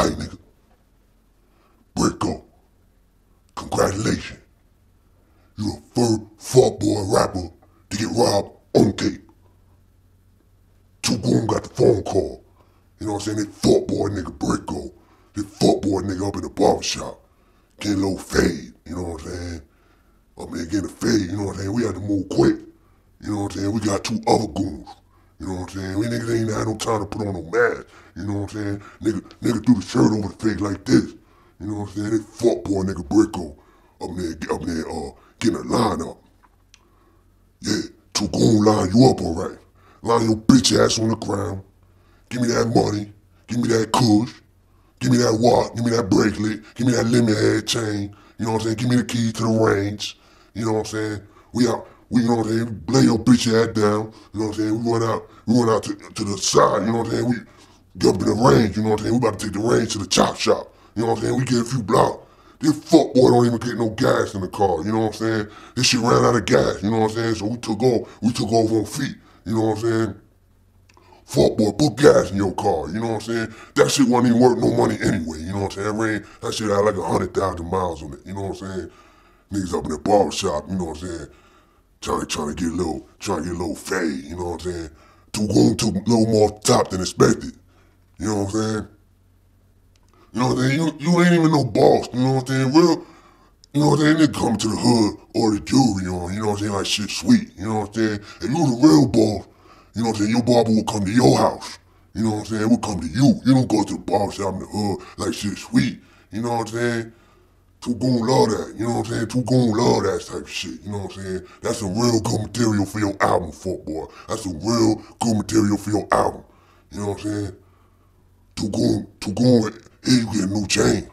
Hey, nigga. Brisco. Congratulations. You the first fuck boy rapper to get robbed on tape. Two Goon got the phone call. You know what I'm saying? They fuck boy nigga Brisco. They fuck boy nigga up in the barbershop. Getting a little fade. You know what I'm saying? Up there getting a fade. You know what I'm saying? We had to move quick. You know what I'm saying? We got two other goons. You know what I'm saying? We niggas ain't had no time to put on no mask. You know what I'm saying? Nigga, nigga threw the shirt over the face like this. You know what I'm saying? They fuck boy nigga Brisco up there, get up there, uh, getting a line up. Yeah, two goon line you up alright. Line your bitch ass on the ground. Give me that money. Give me that kush. Give me that watch. Give me that bracelet. Give me that lemon head chain. You know what I'm saying? Give me the key to the range. You know what I'm saying? We out. We, you know what I'm saying? Lay your bitch ass down. You know what I'm saying? We went out. We went out to, to the side. You know what I'm saying? We get up in the range. You know what I'm saying? We about to take the range to the chop shop. You know what I'm saying? We get a few blocks. This fuck boy don't even get no gas in the car. You know what I'm saying? This shit ran out of gas. You know what I'm saying? So we took off. We took off on feet. You know what I'm saying? Fuck boy, put gas in your car. You know what I'm saying? That shit wasn't even worth no money anyway. You know what I'm saying? That, ran, that shit had like a hundred thousand miles on it. You know what I'm saying? Niggas up in the barber shop. You know what I'm saying? Trying trying to get a little trying to get a little fade. You know what I'm saying? Two going took a little more top than expected. You know what I'm saying? You know what I'm saying? You, you ain't even no boss. You know what I'm saying? Real. You know what I'm saying? They come to the hood or the jewelry on. You know what I'm saying? Like shit sweet. You know what I'm saying? If you the real boss, you know what I'm saying? Your barber will come to your house. You know what I'm saying? We'll come to you. You don't go to the barber shop in the hood like shit sweet. You know what I'm saying? Two goon love that. You know what I'm saying? Two goon love that type of shit. You know what I'm saying? That's some real good material for your album, fuck boy. That's some real good material for your album. You know what I'm saying? Two goon, two goon, here you get a new chain.